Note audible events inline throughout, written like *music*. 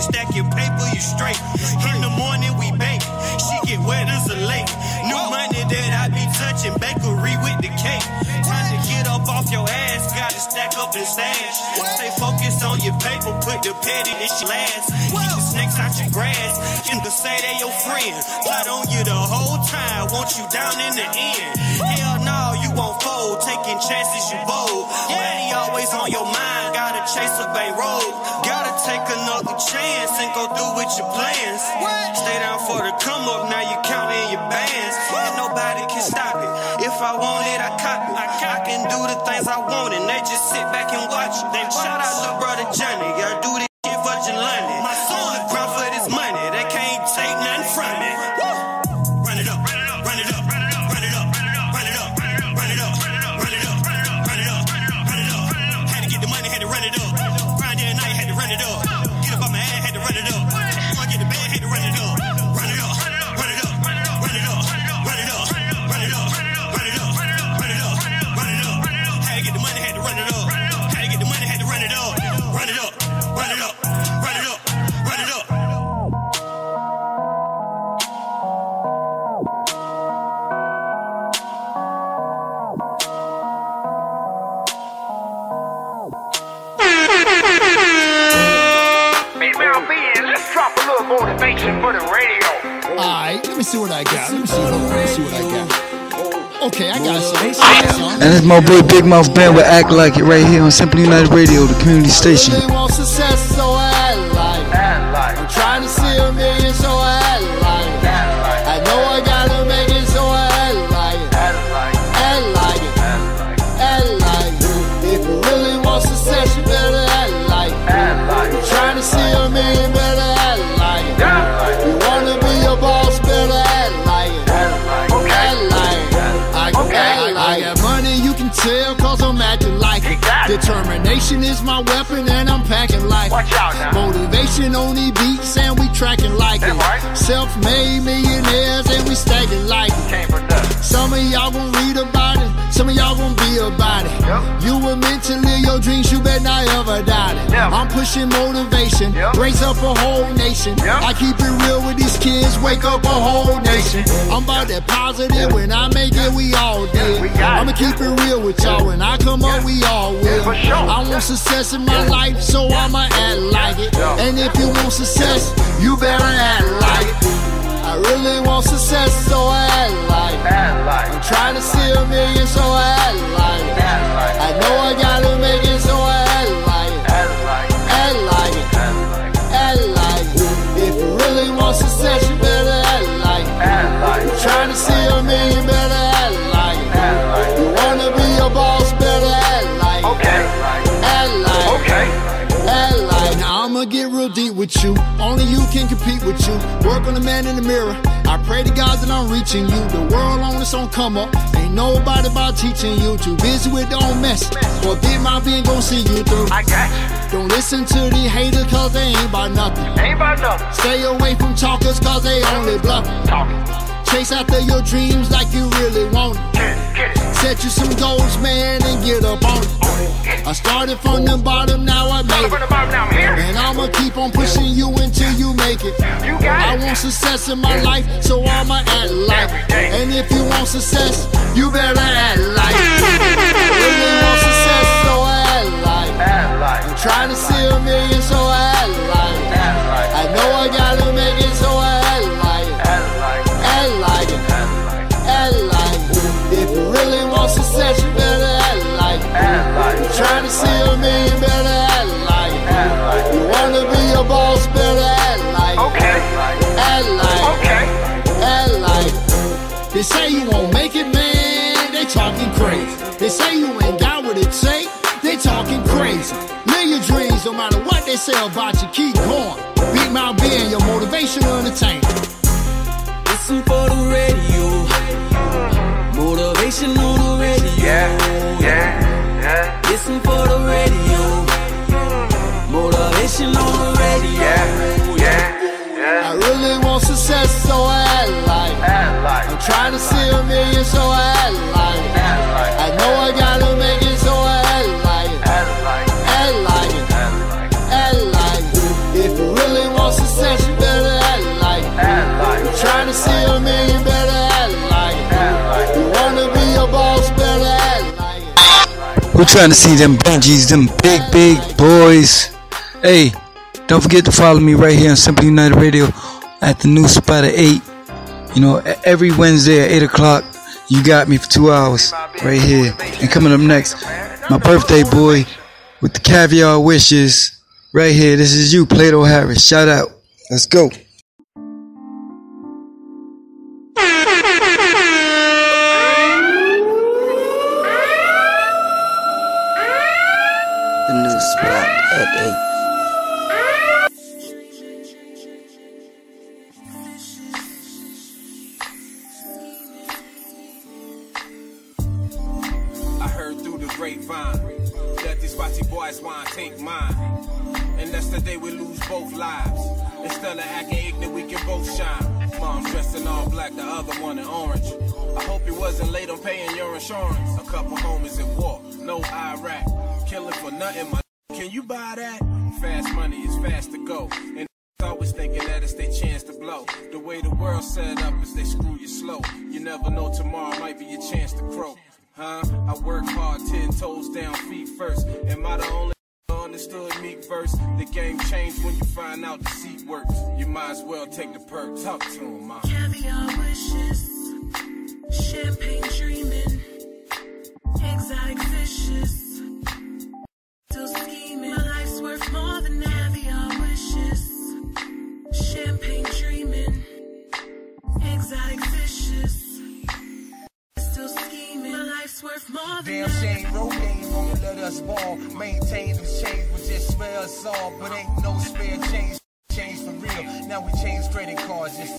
can stack your paper, you straight. In the morning, we bake. She get wet as a lake. New money that I be touching, bakery with the cake. Time to get up off your ass, gotta stack up and stash. Stay focused on your paper, put the petty in your last. Keep the snakes out your grass, you can say they your friend. Plot on you the whole time, want you down in the end. Hell no, you won't fold, taking chances you bold. Money always on your mind, chase a bay road. Gotta take another chance and go through with your plans. Stay down for the come up, now you counting your bands. And nobody can stop it. If I want it, I cop it. I can do the things I want and they just sit back and watch it. Then shout out to brother Johnny, do this little motivation for the radio. Alright, let me see what I got. Let me see what, let me see what I got. Okay, I got some. I got. And it's my boy Big Mouth Band with Act Like It right here on Simply United Radio, the community station. Really want success, so I act like it. And like, I'm trying to see a million, so I act like Determination is my weapon, and I'm packing like Watch out now. Motivation on these beats, and we tracking like it. right. Self made millionaires, and we stacking like it. Came for nothing. Some of y'all gon' read about it, some of y'all gon' be about it. Yep. You were meant to live your dreams, you better not ever doubt it. I'm pushing motivation, Yep. raise up a whole nation. I keep it real with these kids, wake up a whole nation. I'm about that positive, when I make it, we all did. I'ma keep it real with y'all, when I come up, we all will. sure. I want success in my life, so I'ma act like it. And if you want success, you better act like it. I really want success, so I act like it. And like, I'm trying to see a million, so I act like with you. Only you can compete with you. Work on the man in the mirror. I pray to God that I'm reaching you. The world on its own come up. Ain't nobody about teaching you. Too busy with their own mess. Or big my being gon' see you through. I got you. Don't listen to the haters cause they ain't about nothing. Ain't about nothing. Stay away from talkers cause they only bluffing. Talking. Chase after your dreams like you really want it. Get it, get it. Set you some goals, man, and get up on it. I started from the bottom, now I made it. the bottom, now I'm here. And I'ma keep on pushing you until you make it. You got I want success in my life, so I'ma act like Every it. And if you want success, you better act like *laughs* it. Really want success, so I act like it. I'm trying to see a million, so I act like it. Trying to see a million, better act like it. You wanna be a boss, better act like it. okay. Act like it. Okay. act like They say you won't make it, man. They talking crazy. They say you ain't got what it take. They talking crazy. Live your dreams, no matter what they say about you. Keep going. Big Mouth being your motivational entertainer. Listen for the radio. Motivation on the radio. Yeah, yeah, Listen for the radio. We're trying to see them Benjis, them big, big boys. Hey, don't forget to follow me right here on Simply United Radio at the new spot at 8. You know, every Wednesday at 8 o'clock, you got me for two hours right here. And coming up next, my birthday boy with the caviar wishes right here. This is you, Plato Harris. Shout out. Let's go. The new spot at 8. I heard through the grapevine that these watchy boys want to take mine. And that's the day we lose both lives. Instead of acting ignorant, we can both shine. Mom dressed in all black, the other one in orange. I hope you wasn't late on paying your insurance. A couple homies at war, no Iraq. Killing for nothing, my can you buy that? Fast money is fast to go. And always thinking that it's their chance to blow. The way the world's set up is they screw you slow. You never know tomorrow might be your chance to croak. Huh? I work hard, ten toes down, feet first. Am I the only understood Meek verse? The game changed when you find out the seat works. You might as well take the perk, talk to him, ma. Caviar wishes,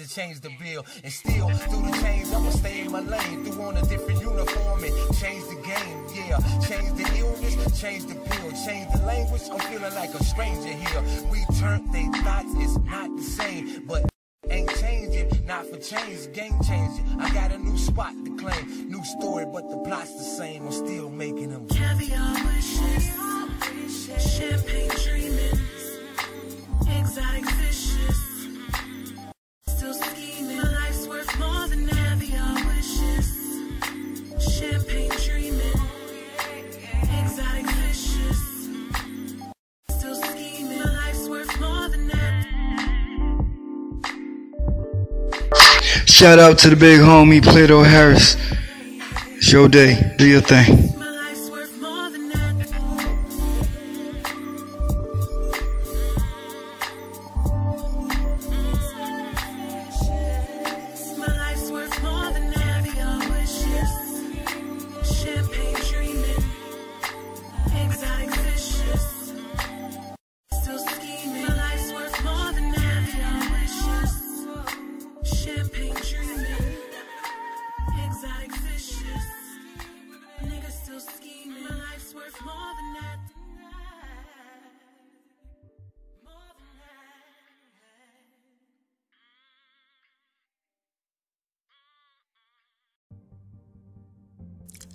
to change the bill. And still, through the change, I'ma stay in my lane. Through on a different uniform and change the game. Yeah, change the illness, change the pill, change the language. I'm feeling like a stranger here. We turned they thoughts, it's not the same. But ain't changing, not for change, game changing. I got a new spot to claim, new story, but the plot's the same. I'm still making them. Caviar wishes, champagne dreaming, exotic Shout out to the big homie, Plato Harris. It's your day. Do your thing.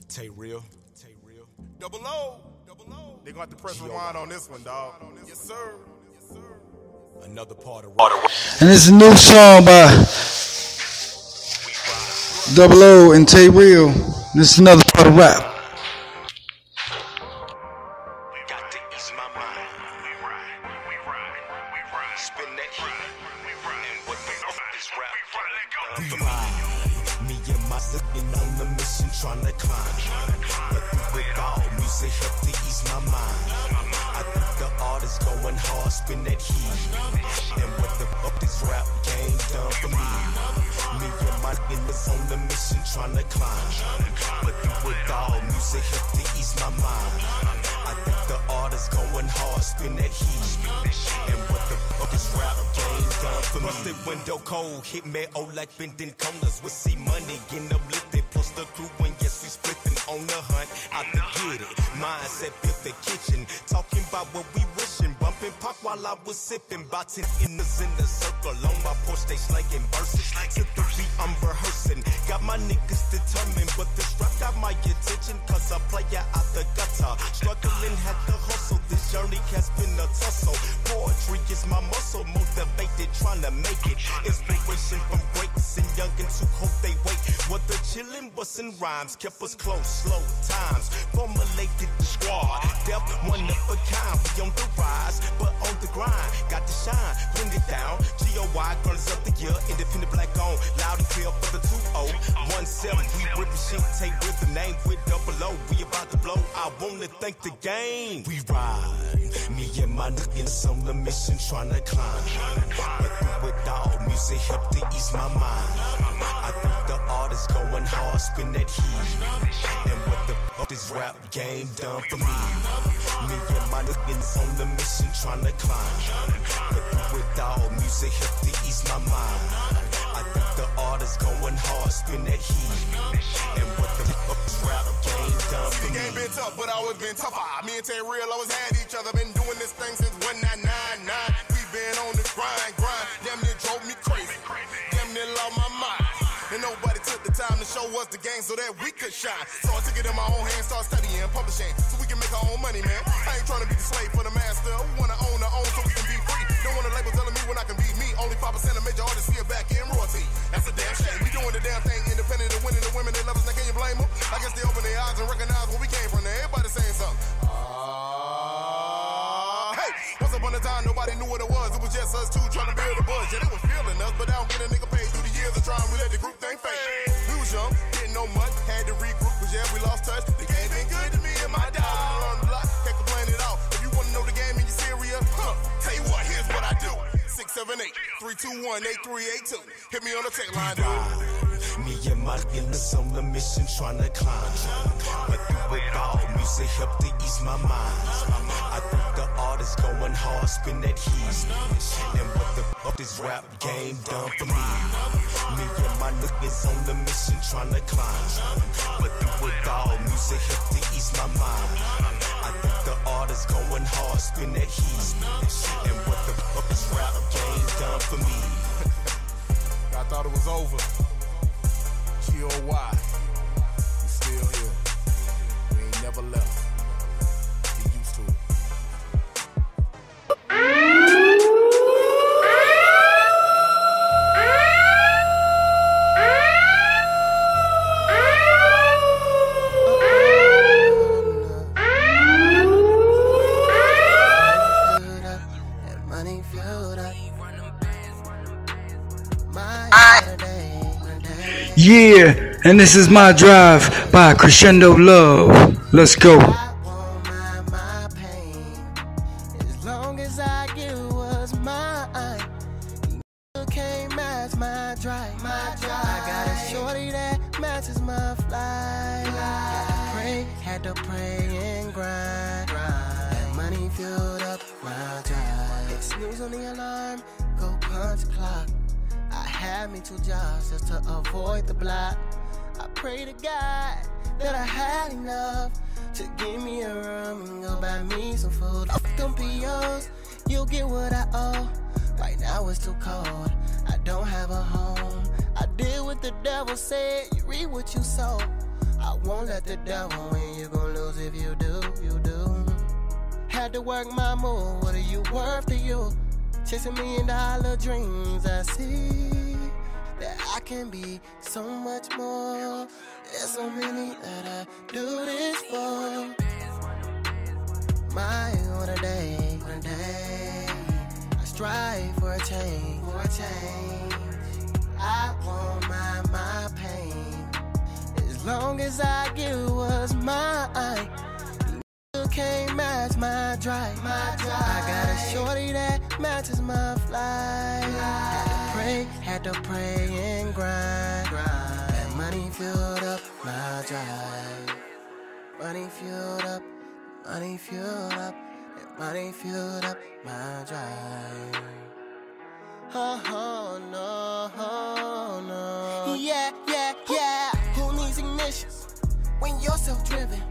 Tay real. Tay real. Double O. Double O. They gonna have to press rewind on this one, dog. Yes, sir. Yes, sir. Another part of water. And it's a new song by Double O and Tay Real. This is another part of rap. Got to ease my mind. We ride, we ride, we ride. Spin that heat. And what the fuck is rap? And my looking on the mission trying to climb. But through it all, music help to ease my mind. I think the art is going hard, spin that heat. And what the fuck is rap game done for me? Me and my niggas on the mission trying to climb. But through it all, music help to ease my mind. I think the art is going hard, spin that heat. And for? Busted window cold, hit me oh like bending corners. We see money in the lifted, plus the crew and yes we splitting on the hunt. Out to get it, mindset built the kitchen. Talking about what we while I was sipping. 10 inners in the circle. On my porch, they slanging verses. To the beat, I'm rehearsing. Got my niggas determined. But this rap got my attention. Cause I play ya out the gutter. Struggling, had to hustle. This journey has been a tussle. Poetry is my muscle. Motivated, trying to make it. Inspiration from greats and youngins who hope they wait. What the chillin', bustin' rhymes kept us close, slow times. Formulated the squad. Death one of a kind. We on the rise, but on the grind. Got to shine, bring it down. GOY, gunners of the year. Independent black on. Loud and clear for the 2017. We rippin' shit, take with the name with double O. We about to blow. I wanna thank the game. We ride. Me and my niggas on the mission trying to climb. But through it all, music helped to ease my mind. I think the artist going hard, spin that heat. And what the fuck this rap game done for me? Me and my niggas on the mission trying to climb. But all, music helped to ease my mind. I think the artist going hard, spin that heat. And what the fuck this rap game done for The me? game been tough, but always been tougher. Ah, me and Tay Real always had each other. Been doing this thing since 1999. We been on this grind, show us the game so that we could shine. So I took it in my own hands, start studying, publishing, so we can make our own money, man. I ain't trying to be the slave for the master. We wanna own our own so we can be free. Don't want a label telling me when I can be me. Only 5% 678 321 8382. Hit me on the tech line, dude. Me and my niggas on the mission trying to climb. But through it all, music helped to ease my mind. I think the artist going hard, spin that heat. And what the fuck this rap game done for me? Me and my niggas on the mission trying to climb. But through it all, music helped to ease my mind. I think the artist going hard, spin that heat. Yeah, and this is my drive by Crescendo Love. Let's go. On the alarm, go punch clock. Had me two jobs just to avoid the block. I pray to God that I had enough to give me a room and go buy me some food. Fuck them POs, you'll get what I owe. Right now it's too cold, I don't have a home. I did what the devil said, you read what you sow. I won't let the devil win, you gon' lose if you do, you do. Had to work my move, what are you worth to you? Chasing million dollar dreams, I see can be so much more. There's so many that I do this for. My what a day, a day. I strive for a change, for a change. I want my my pain. As long as I get what's mine. You can't match my drive. My drive. I got a shorty that matches my fly. Had to pray, had to pray and grind. That money filled up my drive. Money filled up, money filled up, that money filled up my drive. Oh, oh no, oh, no. Yeah, yeah, yeah. Who needs ignition when you're self-driven?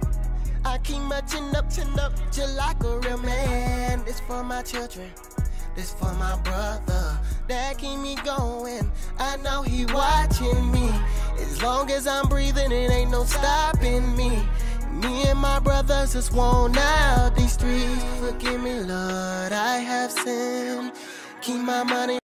I Keep my chin up, chin up, just like a real man. This for my children, this for my brother. That keep me going. I know he watching me. As long as I'm breathing, it ain't no stopping me. Me and my brothers just want out these streets. Forgive me, Lord, I have sinned. Keep my money.